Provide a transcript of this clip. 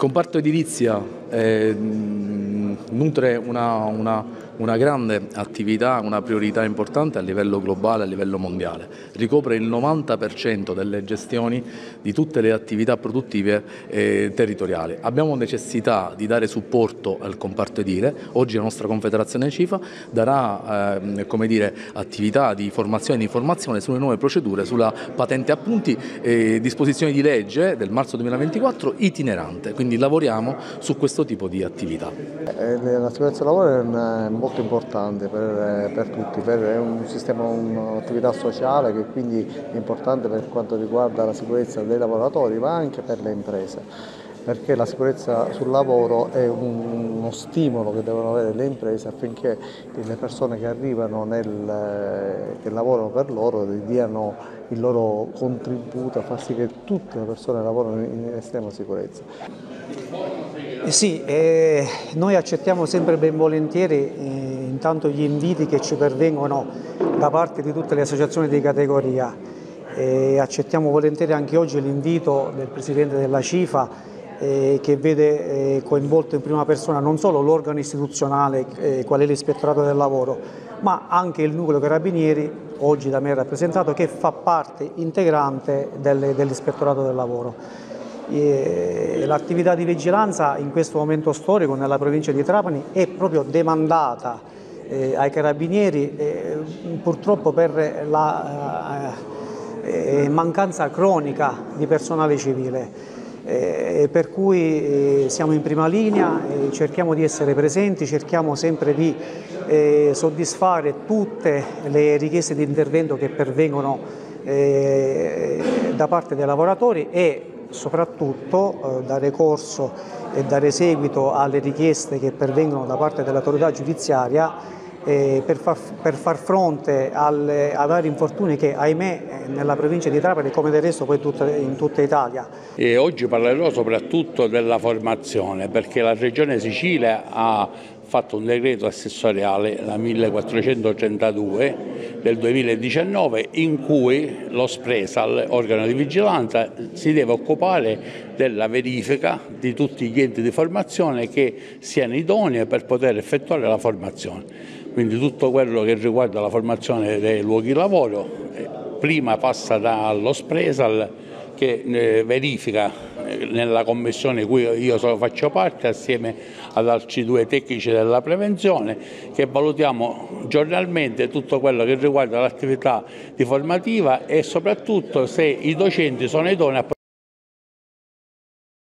comparto edilizia eh, nutre una, una, una, grande attività, una priorità importante a livello globale, a livello mondiale. Ricopre il 90% delle gestioni di tutte le attività produttive eh, territoriali. Abbiamo necessità di dare supporto al comparto edile. Oggi la nostra Confederazione CIFA darà eh, dire, attività di formazione e di informazione sulle nuove procedure, sulla patente appunti e disposizioni di legge del marzo 2024 itinerante. Quindi lavoriamo su questo tipo di attività. Eh, la sicurezza del lavoro è molto importante per, per tutti, per, è un sistema, un'attività sociale che quindi è importante per quanto riguarda la sicurezza dei lavoratori ma anche per le imprese perché la sicurezza sul lavoro è uno stimolo che devono avere le imprese affinché le persone che arrivano nel, che lavorano per loro diano il loro contributo a far sì che tutte le persone lavorino in estrema sicurezza. Eh sì, eh, noi accettiamo sempre ben volentieri eh, intanto gli inviti che ci pervengono da parte di tutte le associazioni di categoria e accettiamo volentieri anche oggi l'invito del Presidente della CIFA eh, che vede eh, coinvolto in prima persona non solo l'organo istituzionale eh, qual è l'ispettorato del lavoro, ma anche il nucleo carabinieri, oggi da me rappresentato, che fa parte integrante dell'ispettorato del lavoro. L'attività di vigilanza in questo momento storico nella provincia di Trapani è proprio demandata eh, ai carabinieri eh, purtroppo per la eh, mancanza cronica di personale civile. Eh, per cui eh, siamo in prima linea, eh, cerchiamo di essere presenti, cerchiamo sempre di soddisfare tutte le richieste di intervento che pervengono da parte dei lavoratori e soprattutto eh, dare corso e dare seguito alle richieste che pervengono da parte dell'autorità giudiziaria eh, per, far, per, far, fronte alle, ai vari infortuni che ahimè nella provincia di Trapani come del resto poi tutta, in tutta Italia. E oggi parlerò soprattutto della formazione perché la Regione Sicilia ha fatto un decreto assessoriale, la 1432 del 2019, in cui lo Spresal, organo di vigilanza, si deve occupare della verifica di tutti gli enti di formazione che siano idonei per poter effettuare la formazione. Quindi tutto quello che riguarda la formazione dei luoghi di lavoro eh, prima passa dallo Spresal che eh, verifica nella commissione di cui io faccio parte assieme ad altri due tecnici della prevenzione che valutiamo giornalmente tutto quello che riguarda l'attività di formativa e soprattutto se i docenti sono idonei a